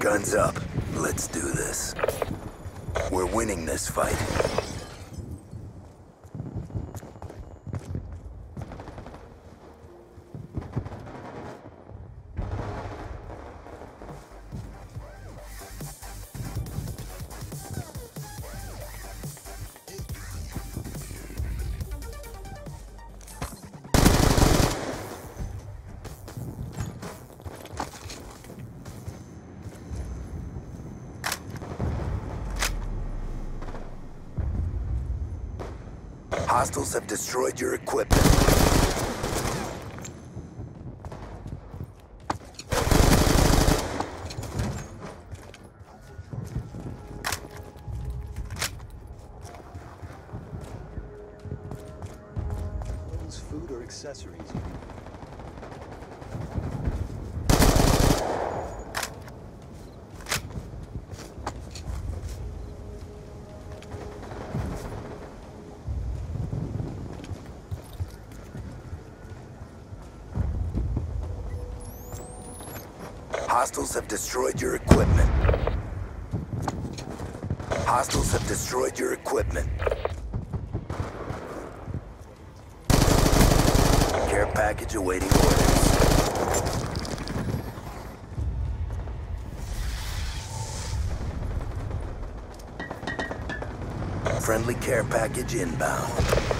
Guns up. Let's do this. We're winning this fight. Hostiles have destroyed your equipment. Clothes, food, or accessories. Hostiles have destroyed your equipment. Hostiles have destroyed your equipment. Care package awaiting orders. Friendly care package inbound.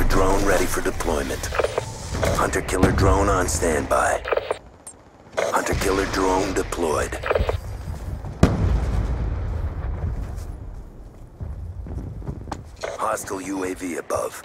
Hunter-killer drone ready for deployment. Hunter-killer drone on standby. Hunter-killer drone deployed. Hostile UAV above.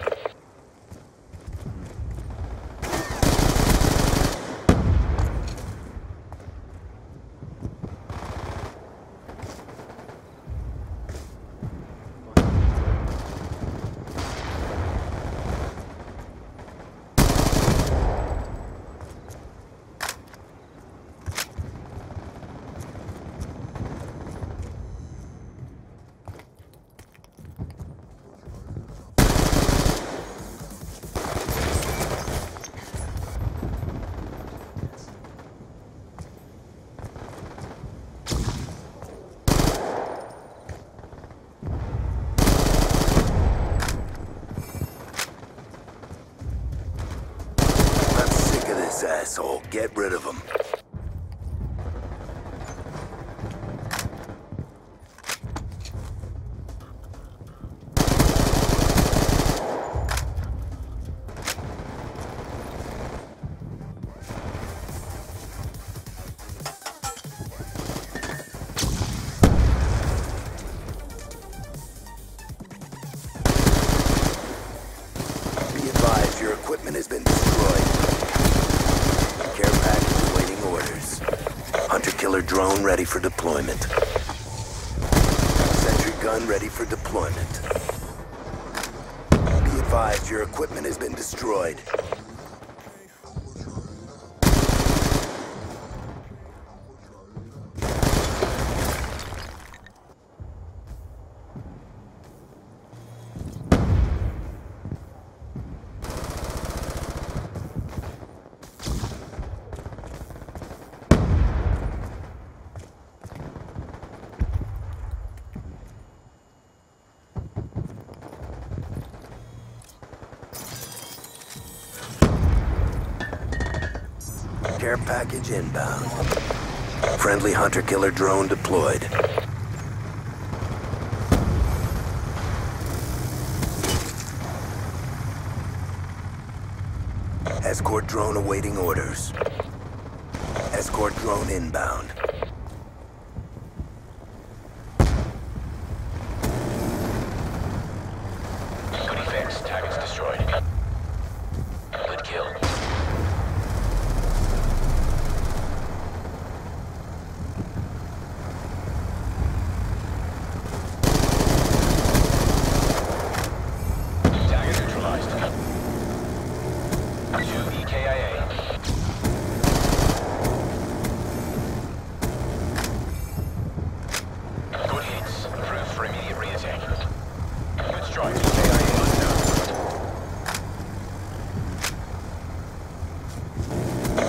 I'm sick of this asshole. Get rid of him. Hunter-killer drone ready for deployment. Sentry gun ready for deployment. Be advised, your equipment has been destroyed. Care package inbound. Friendly hunter-killer drone deployed. Escort drone awaiting orders. Escort drone inbound.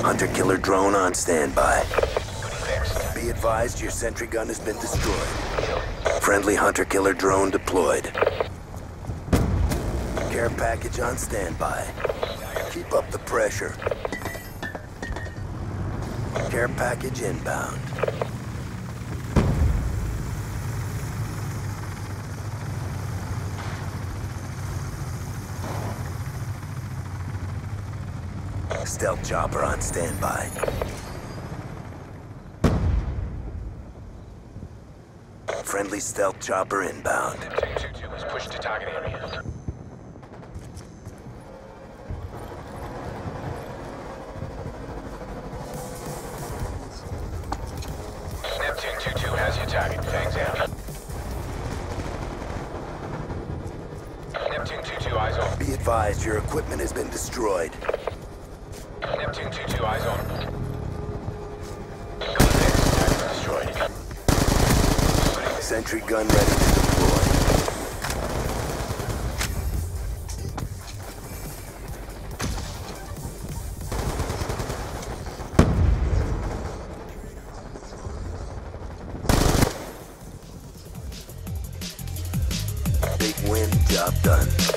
Hunter killer drone on standby. Be advised your sentry gun has been destroyed. Friendly hunter killer drone deployed. Care package on standby. Keep up the pressure. Care package inbound. Stealth chopper on standby. Friendly stealth chopper inbound. 222 is pushed to target area. Neptune 22 has your target. Fangs out. Neptune 22 eyes on. Be advised your equipment has been destroyed. Neptune 22 eyes on. Destroyed. Sentry gun ready to deploy. Big win, job done.